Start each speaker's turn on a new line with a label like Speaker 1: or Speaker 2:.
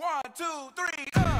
Speaker 1: One, two, three, uh.